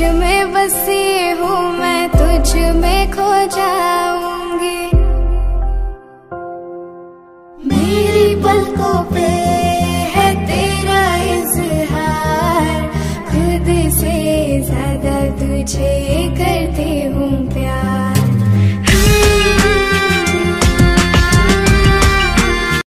तुझ में बसी हूँ, मैं तुझ में खो जाऊँगी। मेरी पलकों पे है तेरा इजहार, खुद से ज़्यादा तुझे